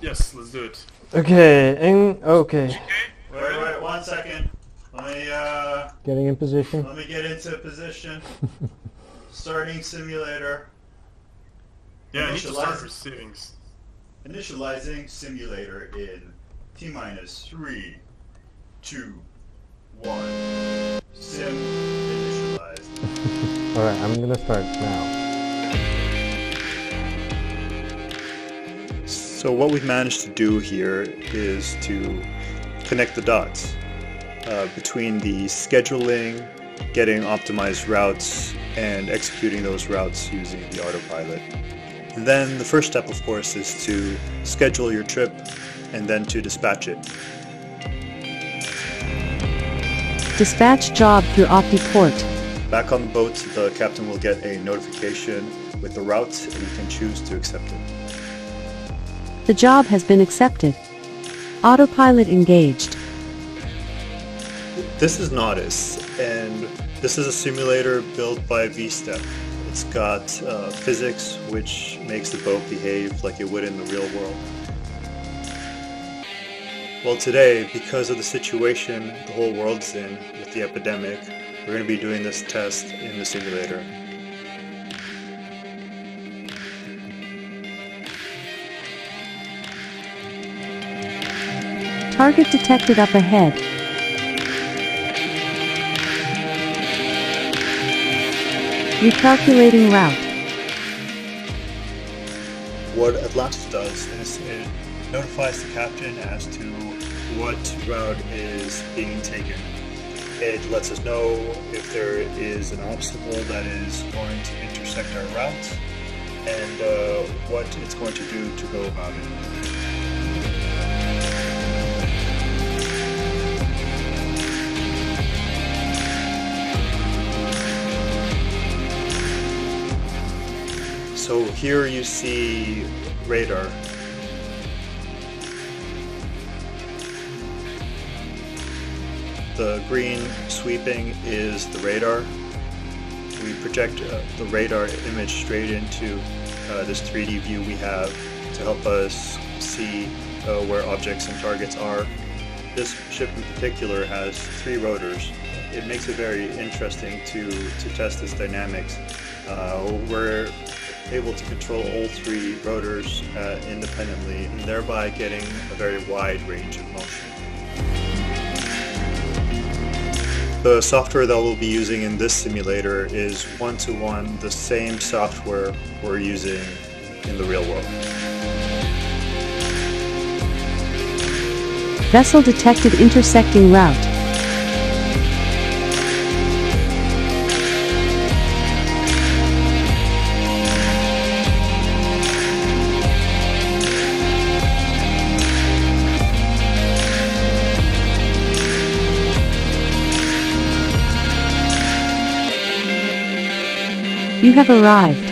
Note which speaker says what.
Speaker 1: Yes, let's do it.
Speaker 2: Okay, and okay.
Speaker 3: Wait, wait, one second. Let me uh,
Speaker 2: Getting in position.
Speaker 3: let me get into position. Starting simulator.
Speaker 1: Yeah, I need to start receiving.
Speaker 3: Initializing simulator in T minus three, two, one. Sim initialized.
Speaker 2: Alright, I'm gonna start now.
Speaker 3: So what we've managed to do here is to connect the dots uh, between the scheduling, getting optimized routes, and executing those routes using the autopilot. And then the first step, of course, is to schedule your trip and then to dispatch it.
Speaker 4: Dispatch job through OptiPort.
Speaker 3: Back on the boat, the captain will get a notification with the route and you can choose to accept it.
Speaker 4: The job has been accepted. Autopilot engaged.
Speaker 3: This is Nautis, and this is a simulator built by VStep. It's got uh, physics which makes the boat behave like it would in the real world. Well, today, because of the situation the whole world's in with the epidemic, we're going to be doing this test in the simulator.
Speaker 4: Target detected up ahead. Recalculating route.
Speaker 3: What Atlantis does is it notifies the captain as to what route is being taken. It lets us know if there is an obstacle that is going to intersect our route and uh, what it's going to do to go about it. So here you see radar. The green sweeping is the radar. We project uh, the radar image straight into uh, this 3D view we have to help us see uh, where objects and targets are. This ship in particular has three rotors. It makes it very interesting to, to test its dynamics. Uh, we're able to control all three rotors uh, independently and thereby getting a very wide range of motion. The software that we'll be using in this simulator is one-to-one the same software we're using in the real world.
Speaker 4: Vessel detected intersecting route. You have arrived.